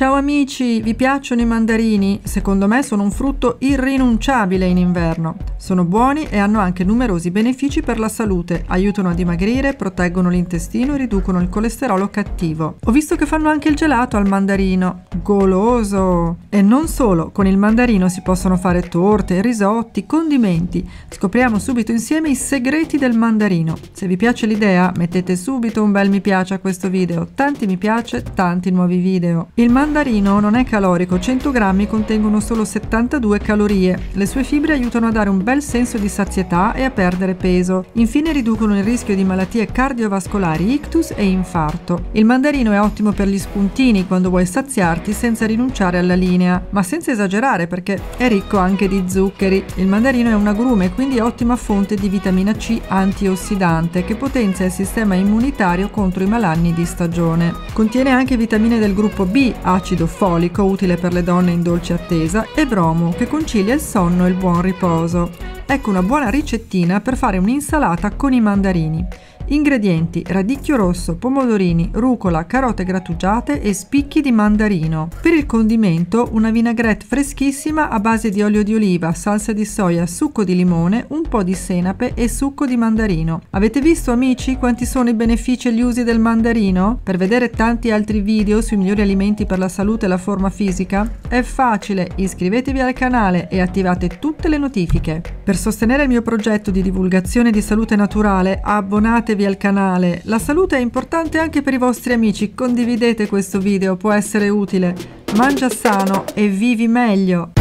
Ciao amici, vi piacciono i mandarini? Secondo me sono un frutto irrinunciabile in inverno. Sono buoni e hanno anche numerosi benefici per la salute, aiutano a dimagrire, proteggono l'intestino e riducono il colesterolo cattivo. Ho visto che fanno anche il gelato al mandarino. Goloso! E non solo, con il mandarino si possono fare torte, risotti, condimenti. Scopriamo subito insieme i segreti del mandarino. Se vi piace l'idea, mettete subito un bel mi piace a questo video. Tanti mi piace, tanti nuovi video. Il mandarino non è calorico, 100 grammi contengono solo 72 calorie. Le sue fibre aiutano a dare un bel senso di sazietà e a perdere peso. Infine riducono il rischio di malattie cardiovascolari, ictus e infarto. Il mandarino è ottimo per gli spuntini quando vuoi saziarti senza rinunciare alla linea, ma senza esagerare perché è ricco anche di zuccheri. Il mandarino è un agrume, quindi è ottima fonte di vitamina C antiossidante che potenzia il sistema immunitario contro i malanni di stagione. Contiene anche vitamine del gruppo B, acido folico utile per le donne in dolce attesa e bromo che concilia il sonno e il buon riposo. Ecco una buona ricettina per fare un'insalata con i mandarini. Ingredienti: radicchio rosso, pomodorini, rucola, carote grattugiate e spicchi di mandarino. Per il condimento una vinaigrette freschissima a base di olio di oliva, salsa di soia, succo di limone, un po' di senape e succo di mandarino. Avete visto amici quanti sono i benefici e gli usi del mandarino? Per vedere tanti altri video sui migliori alimenti per la salute e la forma fisica? È facile, iscrivetevi al canale e attivate tutte le notifiche. Per sostenere il mio progetto di divulgazione di salute naturale abbonatevi iscrivetevi al canale. La salute è importante anche per i vostri amici, condividete questo video, può essere utile. Mangia sano e vivi meglio!